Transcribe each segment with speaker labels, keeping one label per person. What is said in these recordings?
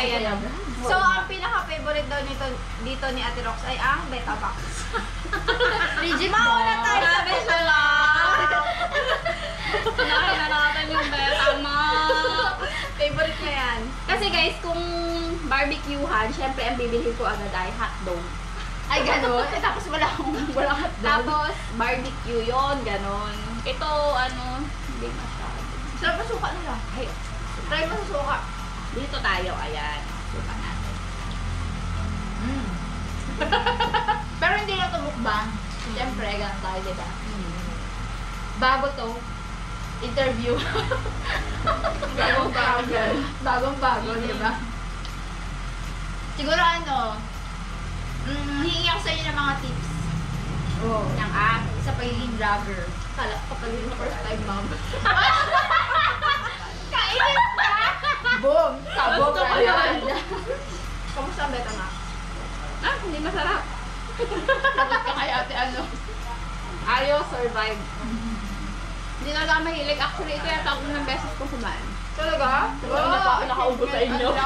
Speaker 1: ayan na. So, ang pinaka-favorite daw nito dito ni Ate Rox ay ang Betamax. Reggie, mauna tayo sa
Speaker 2: siya lang. Unahin na natin yung betama.
Speaker 1: Favorite niya yan.
Speaker 2: Kasi guys, kung barbecuehan, syempre ang bibilhin ko agad ay hotdog.
Speaker 1: Ay, ganun. Eh, tapos wala akong, wala akong
Speaker 2: Tapos, barbecue yon ganon. Ito, ano, hindi masyado.
Speaker 1: Sarap ang suka nila.
Speaker 2: Ay,
Speaker 1: Try mo sa suka.
Speaker 2: Dito tayo, ayan. Suka natin.
Speaker 1: Mm. Pero hindi na ito mukbang. Siyempre, ganun tayo, di ba? Bago to, interview. bagong bago. Bagong bago, di ba? Siguro ano, mm, hihingi ako sa inyo ng mga tips.
Speaker 2: Oh.
Speaker 1: Ng ah, sa pagiging vlogger. Kala, kapag yung first time mom. Kainin ka! Boom! Sabog
Speaker 2: Gusto ko yun.
Speaker 1: Kamusta ang beta Max?
Speaker 2: Ah, hindi masarap.
Speaker 1: Sagot ka kay ate ano?
Speaker 2: Ayaw survive. Hindi na lang mahilig. Actually, ito yung tatlo ng beses ko kumain.
Speaker 1: Talaga?
Speaker 2: Wow, naka- nakaubo sa inyo.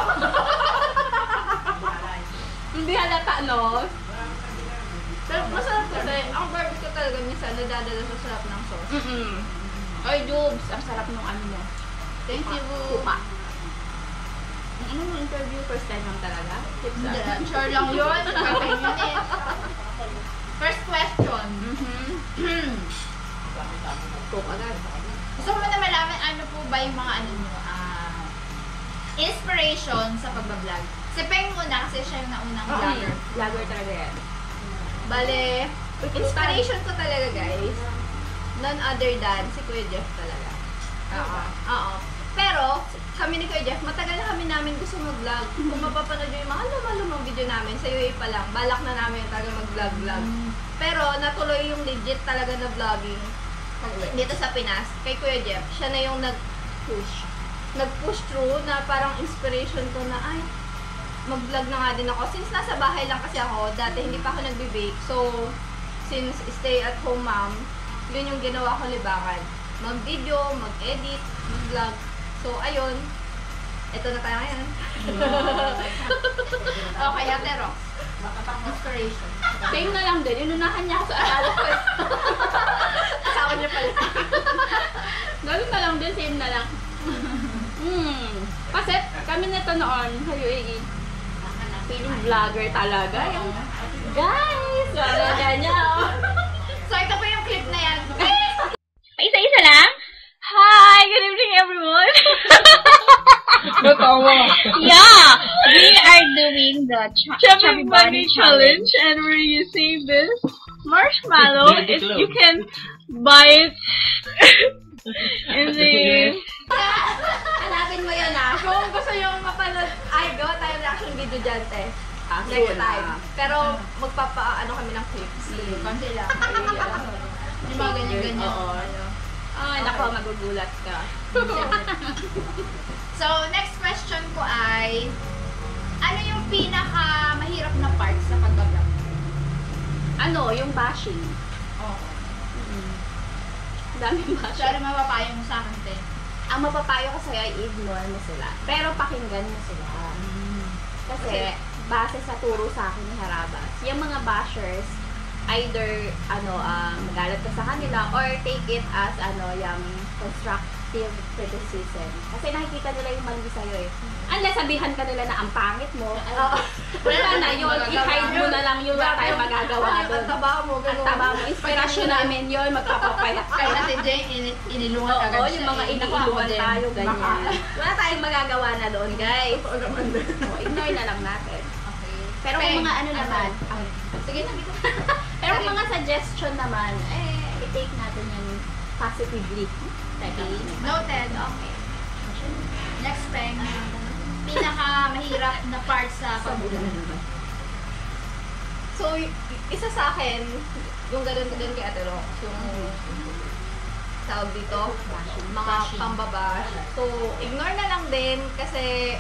Speaker 2: Hindi halata, no?
Speaker 1: Pero masarap kasi, ang barbecue talaga minsan nadadala sa sarap ng sauce.
Speaker 2: Mm-mm. Ay, Jubes, ang sarap nung ano mo.
Speaker 1: Thank you.
Speaker 2: Suka. Ano mo interview, first time lang talaga? Tips
Speaker 1: Hindi,
Speaker 2: ah.
Speaker 1: sure lang yun. 15 minutes. First question.
Speaker 2: Mhm. Cook agad.
Speaker 1: Gusto ko na malaman ano po ba yung mga ano nyo, ah, inspiration sa pagbablog. Si Peng muna kasi siya yung naunang vlogger.
Speaker 2: Vlogger talaga yan.
Speaker 1: Bale, inspiration ko talaga guys, none other than si Kuya Jeff talaga. Oo. Oo. Pero, kami ni Kuya Jeff, matagal na kami namin gusto mag-vlog. Kung mapapanood nyo yung mga lumang-lumang video namin, sa UAE pa lang, balak na namin talaga mag-vlog-vlog. Pero, natuloy yung legit talaga na vlogging dito sa Pinas, kay Kuya Jeff, siya na yung nag-push. Nag-push through na parang inspiration ko na, ay, mag-vlog na nga din ako. Since nasa bahay lang kasi ako, dati hindi pa ako nagbe-bake. So, since stay at home mom, yun yung ginawa ko libangan. Mag-video, mag-edit, mag-vlog. So, ayun. Ito na tayo ngayon. okay, Ate Rox. Inspiration.
Speaker 2: Same na lang din. Inunahan niya ako sa akala ko. eh.
Speaker 1: Asawa niya pala.
Speaker 2: Ganun na lang din, same na lang. Hmm. Kasi kami nito noon sa UAE. Feeling vlogger talaga. Yung, guys! Wala niya, oh.
Speaker 1: So, ito po yung clip na yan.
Speaker 2: Isa-isa lang? Hi! Good evening, everyone!
Speaker 3: Yeah, we are doing the ch-
Speaker 2: Chubby Bunny Challenge and we're using this marshmallow. It, you can buy it in the...
Speaker 1: Hanapin mo yun ah. Kung gusto nyo mapanood, ay, gawa tayo reaction video dyan, te. Next
Speaker 2: soon,
Speaker 1: time.
Speaker 2: ah.
Speaker 1: Pero, magpapa, ano kami ng clips. Konti lang. Yung mga ganyan-ganyan.
Speaker 2: Oo.
Speaker 1: Ano.
Speaker 2: Ay, nako, magugulat ka.
Speaker 1: So, next question ko ay, ano yung pinaka mahirap na part sa pagbablog?
Speaker 2: Ano, yung bashing.
Speaker 1: Oo.
Speaker 2: Daming bashing.
Speaker 1: So, ano mapapayo mo sa akin, te?
Speaker 2: Ang mapapayo ko sa'yo ay ignore mo sila. Pero pakinggan mo sila. Kasi, base sa turo sa akin ni Harabas, yung mga bashers, either, ano, um, magalit ka sa kanila or take it as, ano, yung construct, constructive criticism. Kasi nakikita nila yung mali sa'yo eh. Unless sabihan ka nila na ang pangit mo,
Speaker 1: Oo.
Speaker 2: wala na yun, i-hide mo na lang yun, wala tayong magagawa doon.
Speaker 1: Ang taba mo,
Speaker 2: Ang taba mo, inspirasyon namin yun, magpapapayat ka.
Speaker 3: Kaya si Jay, in- inilungan agad
Speaker 2: Oo,
Speaker 3: siya.
Speaker 2: yung mga
Speaker 3: eh. Din.
Speaker 2: tayo, ganyan. Wala tayong magagawa na doon, guys.
Speaker 1: Oo naman
Speaker 2: ignore na lang natin.
Speaker 3: Okay.
Speaker 2: Pero kung mga ano naman,
Speaker 3: ano? Sige na,
Speaker 2: pero kung mga suggestion naman, eh, i-take natin yan positively. Teka.
Speaker 3: Noted. Okay. Next peng. Pinaka mahirap na part sa pagbulan.
Speaker 1: So, isa sa akin, yung ganun din kay Ate Rox, yung tawag dito, mga pambabash. So, ignore na lang din kasi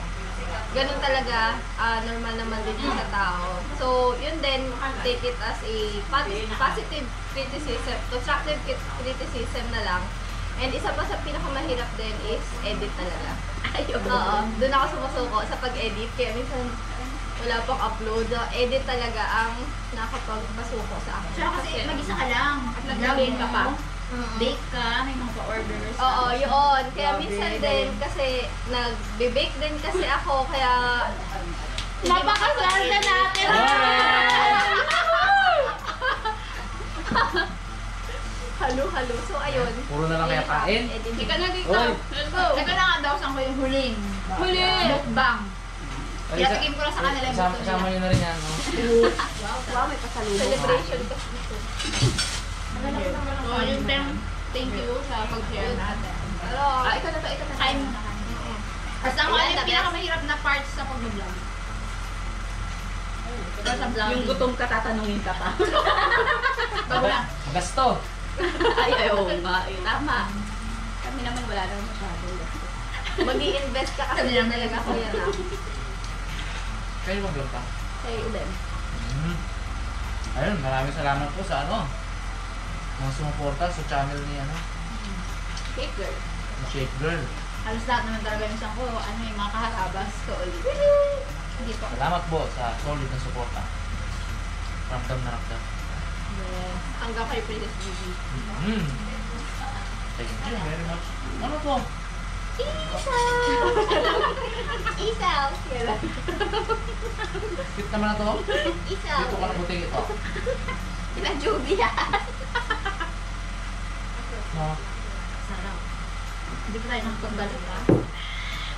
Speaker 1: ganun talaga, ah, normal naman din sa tao. So, yun din, take it as a pos- positive criticism, constructive crit- criticism na lang. And isa pa sa pinakamahirap din is edit talaga.
Speaker 2: Ayun.
Speaker 1: Oo, doon ako sumusuko sa pag-edit. Kaya minsan wala pang upload. So, edit talaga ang nakapagpasuko sa akin.
Speaker 3: Tsaka kasi mag-isa ka lang. At
Speaker 2: Nag-bake ka pa?
Speaker 3: Bake ka, may mga pa-orders.
Speaker 1: Oo, yun. Kaya minsan din kasi nag-bake din kasi ako. Kaya
Speaker 2: Napakaswerte natin!
Speaker 1: halo-halo. So, ayun.
Speaker 4: Puro na lang kaya kain.
Speaker 3: Ika na dito.
Speaker 4: Oy.
Speaker 3: Let's go. Ika na nga daw saan ko yung huling.
Speaker 2: Huli!
Speaker 3: Mukbang.
Speaker 4: Ay,
Speaker 3: Kaya
Speaker 4: isa-
Speaker 3: tikim ko lang sa kanila yung gusto nila.
Speaker 4: nyo na rin yan, no?
Speaker 2: Wow, may pasalubong.
Speaker 1: Celebration ito.
Speaker 3: So, yung thank, thank you sa pag-share natin.
Speaker 1: Pero,
Speaker 2: Ah, ikaw na to, ikaw na to.
Speaker 3: Time. Basta ako ano yung pinakamahirap na part sa pag-vlog. Sa vlog?
Speaker 2: Yung gutom ka, tatanungin ka pa.
Speaker 3: Bago lang.
Speaker 4: Magasto.
Speaker 2: Ay, ay, oo nga. Eh, tama. Kami naman wala naman masyado.
Speaker 1: mag invest ka kasi
Speaker 3: Sabi lang
Speaker 1: talaga ako yan ah.
Speaker 4: Kayo mag-vlog pa?
Speaker 2: Kay Udem.
Speaker 4: Hmm. Ayun, maraming salamat po sa ano. Mga sumuporta sa channel ni ano,
Speaker 2: Cake girl.
Speaker 4: ni Shake Girl.
Speaker 3: Halos lahat naman talaga yung isang ko, ano yung mga kaharabas ko ulit. Hindi po.
Speaker 4: Salamat po sa solid na suporta. Ramdam na ramdam.
Speaker 3: Yes.
Speaker 1: Hanggang kay Princess Gigi.
Speaker 4: Hmm. Thank you very much. Ano to?
Speaker 1: Isaw! Isaw!
Speaker 4: Cute naman na to.
Speaker 1: Isaw!
Speaker 4: Dito ka na buti ito.
Speaker 2: Ina Julia.
Speaker 4: No.
Speaker 3: Sarap. Hindi pa tayo nakapagdalo pa.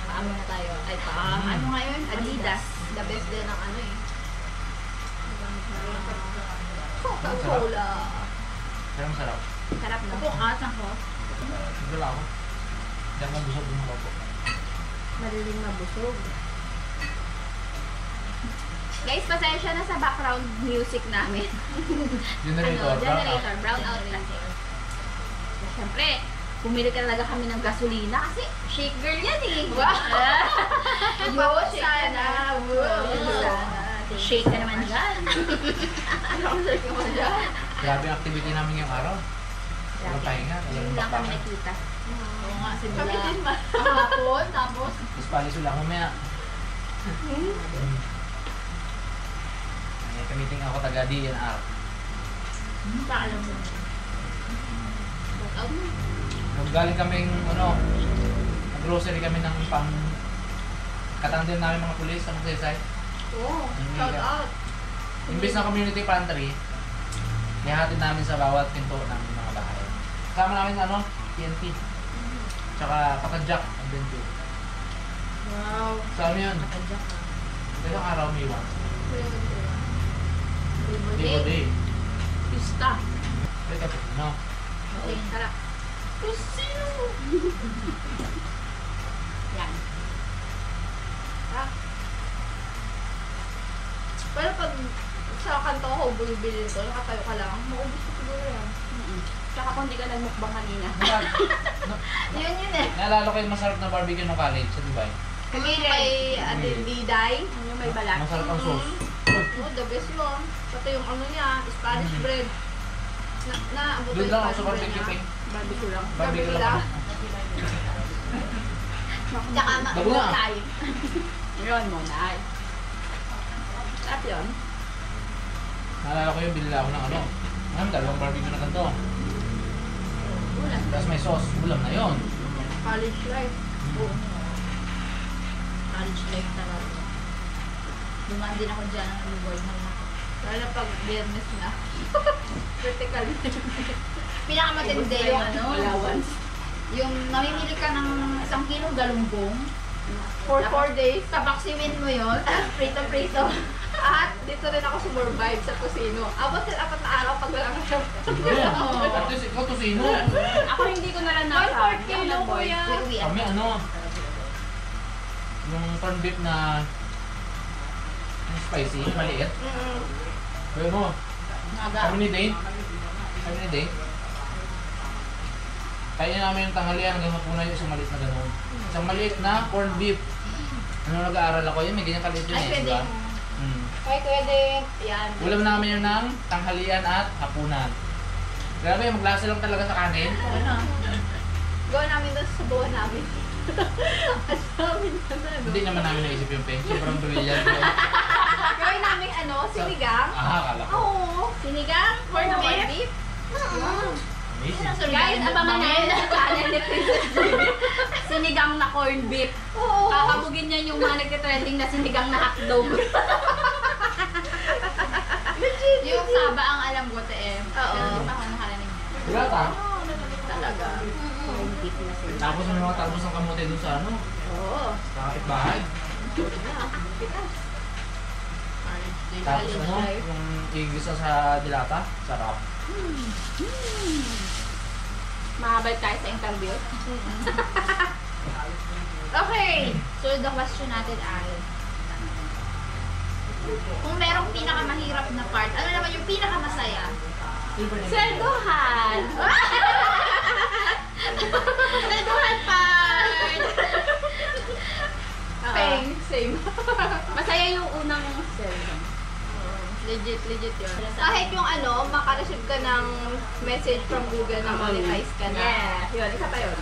Speaker 3: Paano na tayo? Ay, pa.
Speaker 4: Mm.
Speaker 3: Ano nga yun?
Speaker 1: Adidas. The best din ng ano eh. Coca-Cola.
Speaker 4: Pero masarap.
Speaker 2: Sarap no?
Speaker 3: Opo, kasan ko.
Speaker 4: Hindi ako. Hindi ako busog ng lobo.
Speaker 2: Madaling mabusog. Guys, pasensya na sa background music namin.
Speaker 4: Generator.
Speaker 2: ano, generator, brown out kasi. Siyempre, bumili ka talaga kami ng gasolina kasi shake girl yan eh.
Speaker 1: Wow, sana. Wow.
Speaker 2: Sana. Shake ka naman dyan.
Speaker 4: Grabe ang activity namin ngayong araw. Walang pahinga.
Speaker 2: Yun
Speaker 4: Walang
Speaker 2: lang kami nakita.
Speaker 3: Oo nga,
Speaker 1: Kami
Speaker 3: simula.
Speaker 1: din ma.
Speaker 3: Kahapon, tapos
Speaker 4: Tapos palis ulang mamaya. Ay, kamiting ako taga DNR.
Speaker 3: paalam mo.
Speaker 4: Nung galing kaming, ano, nag-grocery kami ng pang katang din namin mga pulis sa Magsaysay.
Speaker 1: Oh, shout out.
Speaker 4: Imbis na community pantry, nihatid namin sa bawat pinto ng mga bahay. Kasama namin ano, TNT. Tsaka patadyak, adventure.
Speaker 3: Wow.
Speaker 4: Sa ano yun?
Speaker 3: Nakadyak ka.
Speaker 4: Isang araw may iwan.
Speaker 1: Labor
Speaker 4: Day
Speaker 1: Day.
Speaker 3: Pista.
Speaker 4: Wait no?
Speaker 3: Okay, sarap.
Speaker 2: Yan.
Speaker 1: Ah. Pero pag sa kanto ko, bulbil ko, nakatayo ka lang, maubos ko siguro yan.
Speaker 2: Mm-mm. Tsaka kung di ka nagmukbang kanina.
Speaker 4: No-
Speaker 1: Yun yun eh.
Speaker 4: Naalala ko yung masarap na barbecue ng college sa Dubai.
Speaker 1: Kami kay Ate Diday.
Speaker 2: Yung may balat.
Speaker 4: Masarap ang sauce.
Speaker 1: Oh, the best yun. Pati yung ano niya, Spanish
Speaker 4: Mhm.
Speaker 1: bread. Na, na, abot
Speaker 4: Doon
Speaker 1: yung Spanish bread
Speaker 4: barbecue
Speaker 1: niya.
Speaker 4: ping.
Speaker 2: Barbecue lang.
Speaker 4: Barbecue lang.
Speaker 1: Tsaka
Speaker 4: na.
Speaker 1: maulay.
Speaker 2: Yun muna. ay. Sarap yun.
Speaker 4: Naalala ko yung binila ako ng ano. Ano, dalawang barbecue na ganito.
Speaker 2: Ulam.
Speaker 4: Tapos may sauce, ulam na yon.
Speaker 1: College life.
Speaker 3: Oo. College life talaga. Dumaan din ako dyan ng board na lang.
Speaker 1: Lalo pag biyernes na. Vertical na
Speaker 3: Pinakamatindi yung ano,
Speaker 2: Allowance.
Speaker 3: yung namimili ka ng isang kilong galunggong,
Speaker 1: For 4 days.
Speaker 3: tapaksimin mo yun, prito-prito.
Speaker 1: At dito rin ako sumurvive sa kusino. Abot ng apat na araw pag walang shop.
Speaker 4: Yeah. At least ikaw?
Speaker 2: Ako hindi ko na lang
Speaker 1: 1
Speaker 2: nasa.
Speaker 1: kilo kuya.
Speaker 4: Kami ano, yung corn beef na spicy, maliit.
Speaker 1: Mm-mm.
Speaker 4: Pero kami ni Dane, kami ni Dane, kaya namin yung tanghalian hanggang hapunan yung isang maliit na gano'n. Isang maliit na corn beef. Ano nag-aaral ako yun, may ganyan kaliit yun
Speaker 3: Ay,
Speaker 4: eh,
Speaker 3: pwede.
Speaker 1: Kuya din. Yan.
Speaker 4: Ulam namin yun ng tanghalian at hapunan. Grabe, maglasa lang talaga sa kanin.
Speaker 3: Ano?
Speaker 1: Gawin namin doon sa buwan namin. As namin na ano.
Speaker 4: Hindi naman namin naisip yung peng. Sobrang brilliant.
Speaker 1: Gawin namin ano, sinigang.
Speaker 4: ah, akala ko.
Speaker 1: Oo. Sinigang, corned beef.
Speaker 4: Amazing.
Speaker 2: Guys, abangan namin sa channel ni Princess. Sinigang na corned beef.
Speaker 1: Oo.
Speaker 2: Kakabugin niya yung mga nagtitrending na sinigang na hotdog.
Speaker 3: Yung saba ang alam ko, eh.
Speaker 1: Oo.
Speaker 3: Pero di pa ako nakarinig niya.
Speaker 4: Wala ta.
Speaker 1: Talaga.
Speaker 4: Tapos may mga talbos ng kamote dun sa ano,
Speaker 1: Oo.
Speaker 4: sa kapitbahay. Tapos ano, yung igisa sa dilata, sarap.
Speaker 2: Makabalik tayo sa interview.
Speaker 3: Okay. So, the question natin ay, kung merong pinakamahirap na part, ano naman yung pinakamasaya?
Speaker 2: Swerdohan!
Speaker 3: Nagduhan part!
Speaker 1: Same. Same.
Speaker 2: Masaya yung unang sweldo.
Speaker 1: Legit, legit yun. Kahit yung ano, makareceive ka ng message from Google na monetize ka na.
Speaker 2: Yeah.
Speaker 1: Yun, isa pa yun.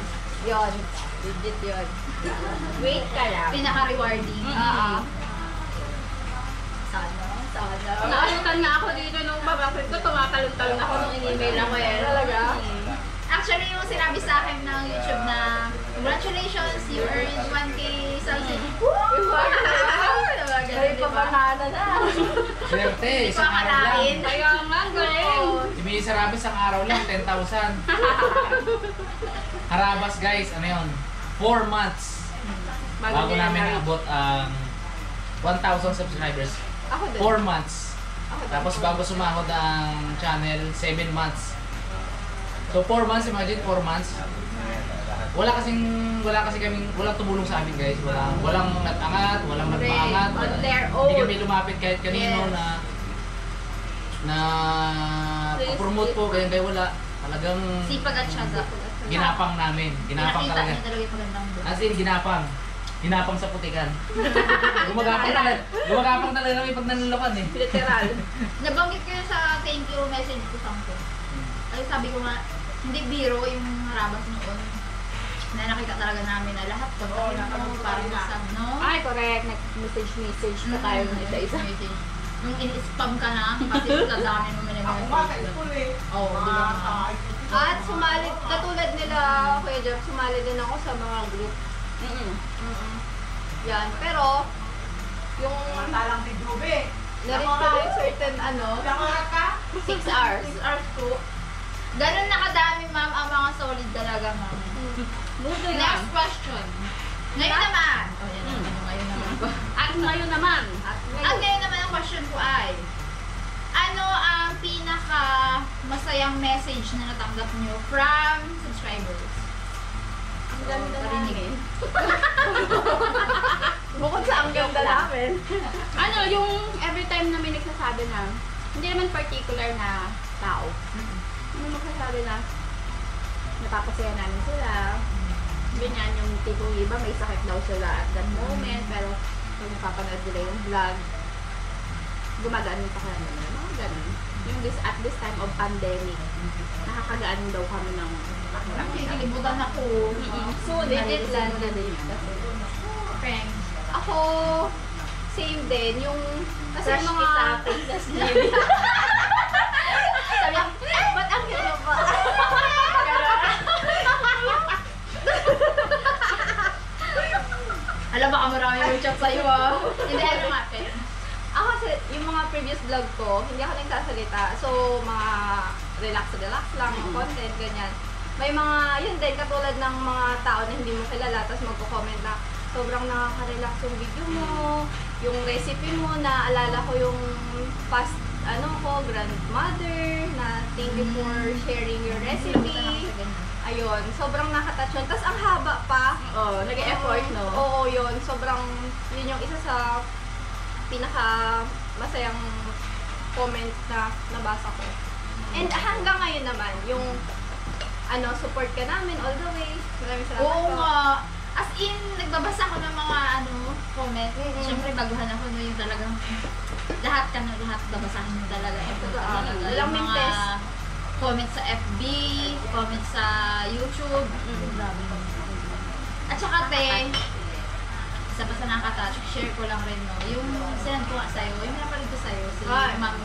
Speaker 1: Yun. Legit yun. Wait ka lang.
Speaker 3: Pinaka-rewarding.
Speaker 1: Oo.
Speaker 3: Sana. Sana.
Speaker 2: Naalutan nga ako dito nung babakit ko, tumatalon-talon ako nung in-email ako eh.
Speaker 1: Talaga?
Speaker 3: Actually, yung sinabi sa akin ng YouTube na Congratulations, you earned 1K something.
Speaker 1: May pamahana na.
Speaker 4: Swerte, isang araw lang.
Speaker 2: Kaya nga, galing.
Speaker 4: Si Misa Rabis isang araw lang, 10,000. Harabas guys, ano yun? 4 months. Bago
Speaker 2: niya
Speaker 4: namin
Speaker 2: na-
Speaker 4: naabot ang 1,000 subscribers.
Speaker 1: Ako din.
Speaker 4: 4 months.
Speaker 1: Ako din.
Speaker 4: Tapos bago sumahod ang channel, 7 months. So 4 months, imagine 4 months. Wala kasing wala kasi kaming walang tumulong sa amin guys. Walang walang natangat, walang nagpaangat.
Speaker 1: On their
Speaker 4: Hindi
Speaker 1: own.
Speaker 4: kami lumapit kahit kanino
Speaker 1: Yes.
Speaker 4: na na
Speaker 1: Please,
Speaker 4: promote po kaya kaya wala. Talagang
Speaker 3: Sipag at syaga.
Speaker 4: ginapang namin. Ginapang
Speaker 3: Pinakita
Speaker 4: talaga.
Speaker 3: niya talaga yung.
Speaker 4: As in, ginapang. Ginapang sa putikan. Gumagapang talaga. Gumagapang talaga kami pag nanlulukan eh.
Speaker 1: Literal.
Speaker 3: Nabanggit ko yun sa thank you message ko sampo. Ay sabi ko nga, hindi biro yung harabas noon. Na nakita talaga namin na lahat to. Oo, nakapag parang sa no?
Speaker 2: Ay, correct. Nag-message-message pa tayo ng isa-isa.
Speaker 3: Yung in-spam ka na kasi sa dami mo minimessage. Oo, di ba nga?
Speaker 1: At sumali, katulad nila, Kuya Jeff, sumali din ako sa mga group.
Speaker 2: Mm-mm.
Speaker 1: Mm-mm. Yan. Pero, yung
Speaker 5: Talang si Jube.
Speaker 1: na-reach ko yung certain ano,
Speaker 5: Tama ka?
Speaker 1: 6 hours.
Speaker 3: 6 hours ko. Ganun nakadami ma'am ang mga solid talaga ma'am.
Speaker 2: Moving on.
Speaker 3: Next question. Ngayon naman. Oh, yan naman yung ngayon naman ko.
Speaker 2: At ngayon naman,
Speaker 1: At ngayon,
Speaker 3: ngayon naman ang question ko ay, ano ang pinaka masayang message na natanggap nyo from subscribers?
Speaker 1: Ang
Speaker 3: Narinig.
Speaker 1: namin. Bukod sa ang ganda namin.
Speaker 2: ano, yung every time na may nagsasabi na, hindi naman particular na tao. Yung magsasabi na, napapasaya namin sila. Ganyan yung tipong iba, may sakit daw sila at that moment, pero pag napapanood nila yung vlog, gumagaan yung pakiramdam nila. Mga ganun. Yung this, at this time of pandemic, nakakagaan daw kami ng pakiramdam.
Speaker 3: Kikilibutan ako.
Speaker 2: Soon,
Speaker 1: Legit lang.
Speaker 2: na din yun.
Speaker 3: Friends.
Speaker 1: Ako, same din. Yung, kasi
Speaker 2: Fresh
Speaker 1: mga,
Speaker 2: kita, Princess Jenny.
Speaker 1: sabi ba't ang ba?
Speaker 3: Baka marami yung chat sa'yo ah. Hindi, ano nga, Pen?
Speaker 1: Ako kasi, yung mga previous vlog ko, hindi ako nagsasalita. So, mga relax-relax lang, mga content, ganyan. May mga, yun din, katulad ng mga tao na hindi mo kilala, tapos magko-comment na, sobrang nakaka-relax yung video mo, yung recipe mo, na alala ko yung past, ano ko, grandmother, na thank you for sharing your recipe. Ayun, sobrang nakatouch yun. Tapos ang haba pa.
Speaker 2: Oh, nag-effort, no?
Speaker 1: Oo, yun. Sobrang, yun yung isa sa pinaka masayang comment na nabasa ko. And hanggang ngayon naman, yung ano, support ka namin all the way. Maraming salamat
Speaker 3: Oo
Speaker 1: po.
Speaker 3: nga. As in, nagbabasa ako ng mga ano, comment.
Speaker 1: Mm-mm.
Speaker 3: Siyempre, baguhan ako no yung talagang lahat ka na lahat babasahin mo talaga. Ito
Speaker 1: Totoo.
Speaker 3: talaga.
Speaker 1: Walang
Speaker 3: Yung mga
Speaker 1: mintes.
Speaker 3: comment sa FB, comment sa YouTube. Grabe. At saka, te, sa nakaka-touch, share ko lang rin, no? Yung sinand ko nga sa'yo, yung napanood ko sa'yo, si
Speaker 1: Ay.
Speaker 3: Ma'am,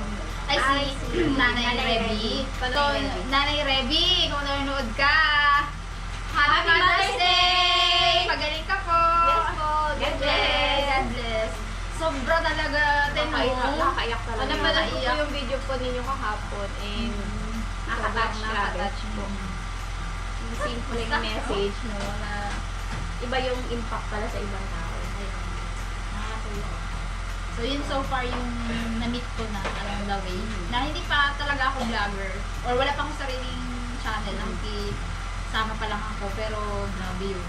Speaker 3: ay, si,
Speaker 1: Ay, si
Speaker 3: Nanay,
Speaker 1: Nanay.
Speaker 3: Reby. So,
Speaker 1: Nanay Reby.
Speaker 3: Nanay Reby, kung nanonood ka, Happy,
Speaker 1: Happy
Speaker 3: Mother's
Speaker 1: Mother's
Speaker 3: Day!
Speaker 1: Day!
Speaker 3: Pagaling ka po!
Speaker 1: Yes po.
Speaker 3: God bless! God bless! Sobra talaga, ten mo.
Speaker 1: Nakaiyak, nakaiyak talaga.
Speaker 3: Ano ba
Speaker 1: ko yung video po ninyo kahapon and
Speaker 2: Nakatouch,
Speaker 1: sobrang
Speaker 2: grabe.
Speaker 1: nakatouch po.
Speaker 2: Yung simpleng message, no? Na iba yung impact pala sa ibang tao.
Speaker 3: So, yun so far yung na-meet ko na along the way. Na hindi pa talaga ako vlogger. Or wala pa akong sariling channel. Nakikisama pa lang ako. Pero, grabe yun.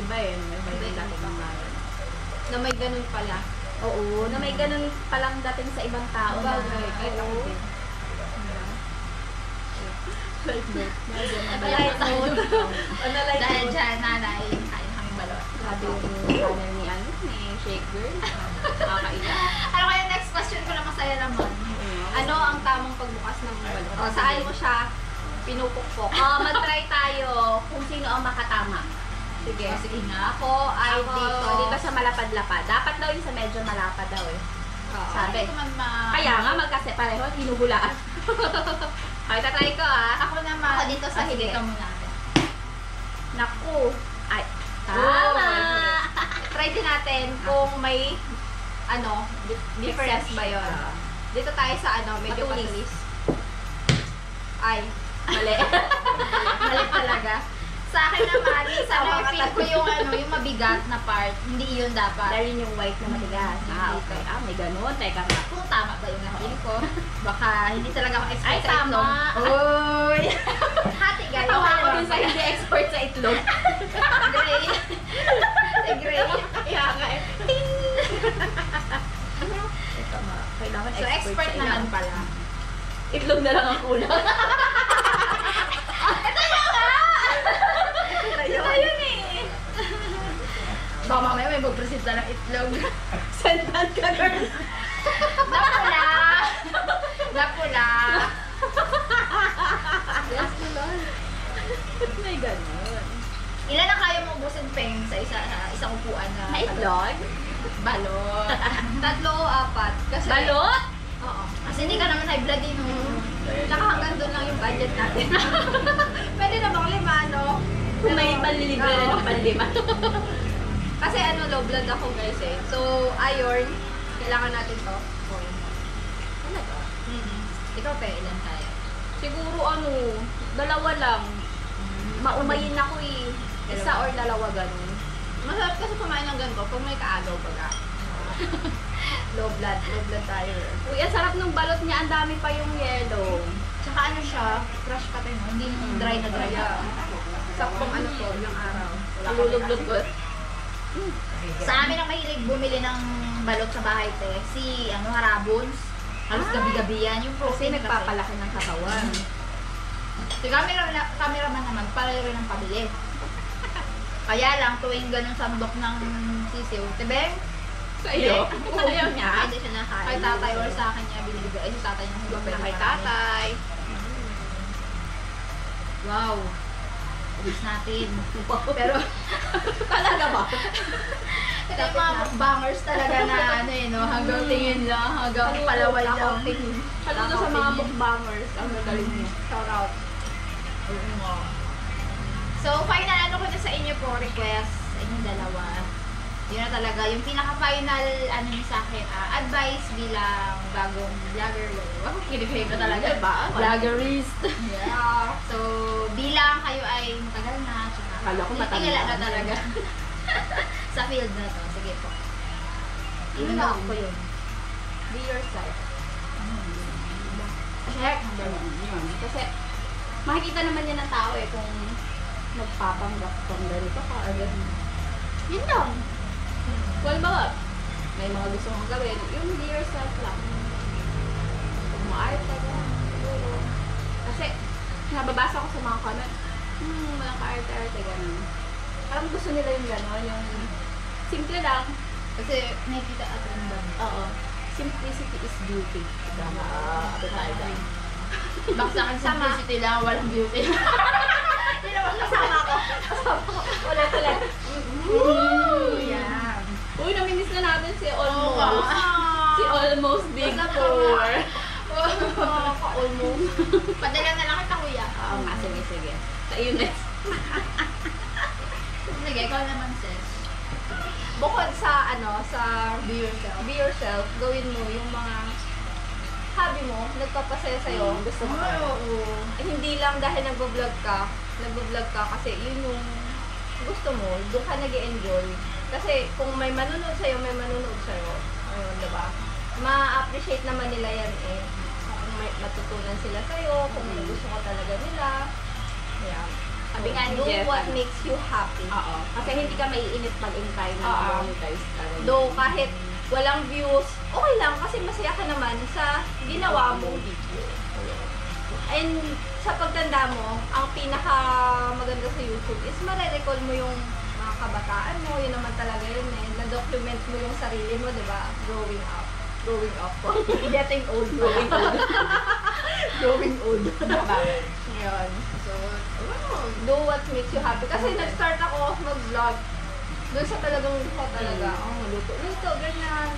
Speaker 2: Iba yun. Iba
Speaker 3: Iba
Speaker 2: yung
Speaker 3: impact.
Speaker 2: mga
Speaker 1: Na may ganun pala.
Speaker 2: Oo, na may ganun palang dating sa ibang tao na.
Speaker 1: Bagay, kahit ako din.
Speaker 2: Light note.
Speaker 1: Light note.
Speaker 2: Ano light
Speaker 3: Dahil dyan, nanay, kain kami balot.
Speaker 2: Grabe yung channel ni Shake Girl. Nakakaiyak.
Speaker 3: Ano kaya next question ko na masaya naman?
Speaker 1: Ano ang tamang pagbukas ng balot?
Speaker 3: Oh,
Speaker 1: Saan mo siya pinupukpok?
Speaker 2: Oh, mag-try tayo kung sino ang makatama.
Speaker 1: Sige.
Speaker 3: Oh, sige nga.
Speaker 1: Ako ay
Speaker 2: Ako,
Speaker 1: dito.
Speaker 2: dito sa malapad-lapad. Dapat daw yung sa medyo malapad daw eh.
Speaker 1: Oo.
Speaker 2: Sabi.
Speaker 3: Ma...
Speaker 2: Kaya nga, magkasi pareho, hinuhulaan.
Speaker 1: Okay, tatry ko ah.
Speaker 3: Ako naman.
Speaker 1: Ako dito sa
Speaker 3: Ah, ka muna.
Speaker 2: Naku. Ay, tama.
Speaker 1: Try din natin kung may ano, di- difference ba yun. Dito tayo sa ano, medyo
Speaker 2: Matulis.
Speaker 1: matulis. Ay,
Speaker 2: Mali.
Speaker 3: Mali talaga. Sa akin naman, sa
Speaker 1: ka
Speaker 3: feel ko yung ano, yung mabigat na part, hindi yun dapat.
Speaker 2: Dahil yung white na matigas. Ah, okay. Ah, may ganun. Teka nga.
Speaker 3: Kung tama ba yung na-feel ko, baka hindi talaga ako expert
Speaker 2: Ay,
Speaker 3: sa
Speaker 2: tama.
Speaker 3: itlog.
Speaker 2: Uy.
Speaker 3: Hati guys.
Speaker 2: Tawa ko dun sa hindi expert sa itlog.
Speaker 3: Gray. Si Gray.
Speaker 1: kaya nga eh.
Speaker 2: Ito nga. Kailangan
Speaker 3: So, expert naman pala.
Speaker 2: Itlog na lang ang kulang.
Speaker 1: Ito
Speaker 2: yun eh.
Speaker 3: Baka mamaya may magpresenta ng itlog.
Speaker 2: Sendan ka, girl.
Speaker 3: Napula. Napula.
Speaker 2: Ba't may ganun?
Speaker 3: Ilan ang kaya ubusin peng sa isa sa isang upuan na
Speaker 2: Na itlog?
Speaker 3: balot?
Speaker 1: Tatlo o apat. Kasi,
Speaker 2: Balot?
Speaker 1: Oo.
Speaker 3: Kasi hindi ka naman high blood din. no?
Speaker 1: Tsaka hanggang doon lang yung budget natin. Pwede na bang lima, no?
Speaker 2: Kung may panlilibre na ng panlima.
Speaker 1: Kasi ano, low blood ako guys eh. So, iron, kailangan natin to.
Speaker 3: Talaga?
Speaker 1: Mm-hmm.
Speaker 3: Ikaw pa, ilan kaya?
Speaker 2: Siguro ano, dalawa lang. Maumayin ako eh. Isa or dalawa ganun.
Speaker 1: Masarap kasi kumain ng ganito pag may kaagaw baga. low blood, low blood tayo.
Speaker 2: Uy, ang sarap ng balot niya. Ang dami pa yung yellow.
Speaker 3: Tsaka ano siya, crush pa tayo, hindi dry na dry.
Speaker 1: Kaya, saktong ano to, ng araw.
Speaker 2: Lulublog ko.
Speaker 3: Sa amin ang mahilig bumili ng balot sa bahay, te. Si, ano, Harabons. Halos
Speaker 2: Ah.
Speaker 3: gabi-gabi yan. Yung
Speaker 2: Kasi
Speaker 3: protein
Speaker 2: nagpapalaki ng katawan.
Speaker 3: Si camera, cameraman naman, pareho rin ang pabili. Kaya lang, tuwing ganun sandok ng sisiw, tibeng,
Speaker 2: Sa iyo? Ayaw niya.
Speaker 1: Ah, Hindi siya nakain.
Speaker 3: kay tatay or sa akin niya binibigay. Ay, tatay niya hindi
Speaker 1: na kay tatay.
Speaker 3: Wow. Ubus natin. Pero,
Speaker 2: Talaga ba?
Speaker 3: ito yung mga mukbangers talaga na ano eh, no? Hanggang tingin lang, hanggang palaway lang.
Speaker 2: Saludo sa mga mukbangers. Ang gagaling niyo.
Speaker 1: Shout out.
Speaker 3: Oo nga. So, final ano ko na sa inyo po, request sa inyong dalawa. yun na talaga. Yung pinaka-final, ano niya sa akin, ah, advice bilang bagong vlogger. Wow, kinikilig na talaga.
Speaker 2: Diba? Vloggerist.
Speaker 3: Yeah. So, bilang kayo ay matagal na, tsaka
Speaker 2: Kala ko matanda.
Speaker 3: tingala na talaga sa field na to. Sige po.
Speaker 1: Yun lang ko yun. Be yourself.
Speaker 3: Check.
Speaker 2: Kasi, makikita naman yan ng tao eh kung magpapanggap kung ganito ka ganito. Yun lang. Well, ba, may mga gusto mong gawin, yung be yourself lang. Kung maayos ka siguro. Kasi, nababasa ko sa mga comment, hmm, walang ka-arte-arte, ganun. Parang gusto nila yung gano'n, yung simple lang.
Speaker 3: Kasi nakikita at random.
Speaker 2: Oo. Simplicity is beauty. Tama. Uh, dyan.
Speaker 3: Baka sa akin simplicity lang, walang beauty.
Speaker 1: Hindi naman kasama ko. Kasama ko. Ulit, ulit.
Speaker 3: Yan.
Speaker 2: Uy, naminis na natin si Almost. Si Almost Big Four.
Speaker 1: Ka-almost.
Speaker 3: Padala na lang kita, kuya.
Speaker 2: Oo nga, sige, sige. Sa iyo next.
Speaker 3: Sige, ikaw naman, sis.
Speaker 1: Bukod sa, ano, sa
Speaker 3: Be yourself.
Speaker 1: be yourself, gawin mo yung mga hobby mo, nagpapasaya sa'yo, gusto mo.
Speaker 3: Oo.
Speaker 1: Hindi lang dahil nagbo-vlog ka, nagbo-vlog ka kasi yun yung gusto mo, doon ka nag enjoy Kasi kung may manunod sa'yo, may manunod sa'yo. Ayun, diba? Ma-appreciate naman nila yan eh. Kung may matutunan sila sa'yo, kung
Speaker 2: Mm.
Speaker 1: gusto ko talaga nila. Yeah.
Speaker 2: Sabi nga ni
Speaker 1: Do
Speaker 2: Jeff,
Speaker 1: what
Speaker 2: ano?
Speaker 1: makes you happy.
Speaker 2: Oo. Kasi hindi ka maiinit pag-intay na
Speaker 1: Oo.
Speaker 2: monetize ka. rin.
Speaker 1: Though kahit walang views, okay lang kasi masaya ka naman sa ginawa mo. And sa pagtanda mo, ang pinaka maganda sa YouTube is marirecall mo yung mga kabataan mo, yun naman talaga yun eh. Na-document mo yung sarili mo, di ba? Growing up. Growing up. Getting old. Growing old. Growing old. Yun. So, do what makes you happy. Kasi nag-start ako mag-vlog doon sa talagang gusto talaga. Oh, luto, luto, ganyan.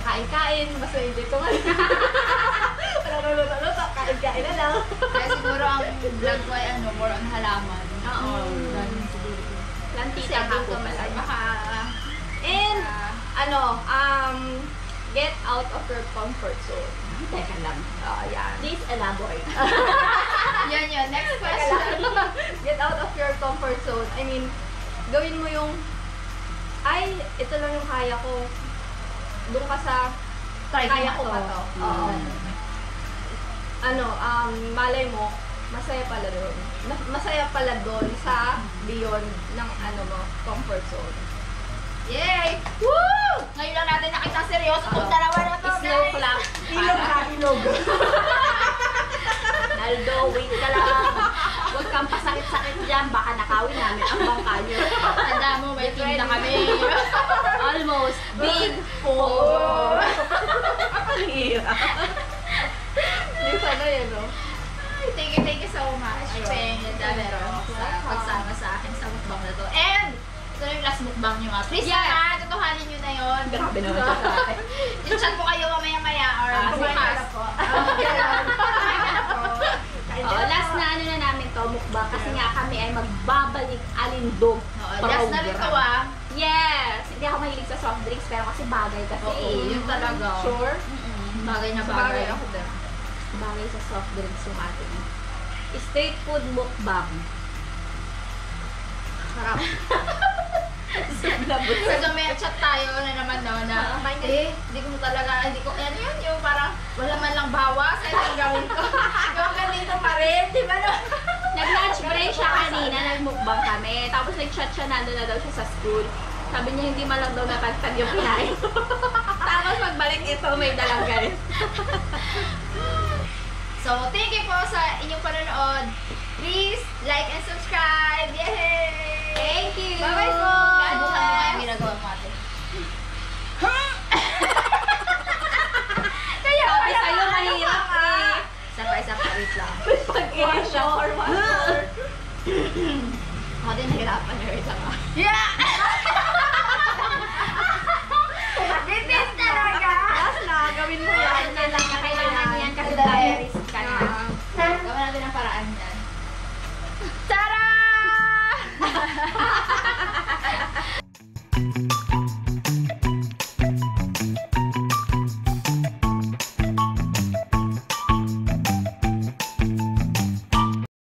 Speaker 1: Kain-kain, basta hindi ko man. Wala na luto, luto, kain-kain na lang.
Speaker 3: Kaya siguro ang vlog ko ay ano, more on halaman.
Speaker 2: Oo.
Speaker 3: Ganun siguro.
Speaker 2: Plantita din ko pala.
Speaker 3: Baka,
Speaker 1: And,
Speaker 3: ah,
Speaker 1: ano, um, get out of your comfort zone.
Speaker 2: Teka lang.
Speaker 1: Oh, yan.
Speaker 2: Please elaborate.
Speaker 3: yan yun. Next question.
Speaker 1: Get out of your comfort zone. I mean, gawin mo yung, ay, ito lang yung kaya ko. Doon ka sa,
Speaker 3: Try
Speaker 1: kaya ko
Speaker 3: to.
Speaker 1: pa to. Oo. Ano, um, malay mo, masaya pala doon. Mas- Masaya pala doon sa beyond ng ano mo, comfort zone.
Speaker 3: Yay! Woo! Ngayon lang natin nakita seryoso itong
Speaker 1: Oo.
Speaker 3: dalawa na to,
Speaker 2: Slow
Speaker 3: guys.
Speaker 2: clap.
Speaker 1: Ilog ka, ilog.
Speaker 2: Naldo, wait ka lang. Huwag kang pasakit-sakit dyan. Baka nakawin namin ang bangkalyo.
Speaker 3: Tanda mo, may team na kami.
Speaker 2: Almost. Big four. Ang hirap.
Speaker 1: Hindi sana yun, no?
Speaker 3: Thank you, thank you so much, Peng and Davero, sa pagsama sa akin sa mukbang na to. And, ito na yung last mukbang nyo nga. Please
Speaker 2: Yes.
Speaker 3: naman, tutuhanin nyo na yun.
Speaker 2: Grabe naman siya sa akin.
Speaker 3: I-chat ko kayo mamaya-maya or
Speaker 2: Ah,
Speaker 3: bukas.
Speaker 1: po.
Speaker 3: Kumain ka na po.
Speaker 2: Oh, last na ano na namin to, mukbang. Kasi nga kami ay alindog.
Speaker 3: Oo, Last na rin ah.
Speaker 2: Yes! Hindi ako mahilig sa soft drinks, pero kasi bagay kasi.
Speaker 3: Oo, yun talaga.
Speaker 1: Sure?
Speaker 3: Mm-mm. Bagay na
Speaker 1: Bagay
Speaker 3: bagay.
Speaker 1: ako din.
Speaker 2: Bagay sa soft drinks yung ating street food mukbang.
Speaker 1: Sarap.
Speaker 3: So, may chat tayo na naman no, na, eh, hindi ko talaga, hindi ko, ano yun, yung parang, wala man lang bawas, ay yung gawin ko. yung ganito pa rin, di ba no?
Speaker 2: Nag-lunch break siya kanina, nagmukbang kami. Tapos nag-chat siya, nandun na daw siya sa school. Sabi niya, hindi man lang daw natagtag yung kinain. Tapos pagbalik ito, may dalang ganit.
Speaker 3: So, thank you po sa inyong panonood. Please, like and subscribe. Yay!
Speaker 2: Thank you!
Speaker 3: Bye-bye po! Bukan mo nga yung ginagawa mo ate.
Speaker 2: Kaya Sabi sa'yo, mahirap eh.
Speaker 3: Isa pa, isa pa, wait lang.
Speaker 1: Pag-inis siya or more.
Speaker 3: Ako din nahirapan wait lang ah. Yeah!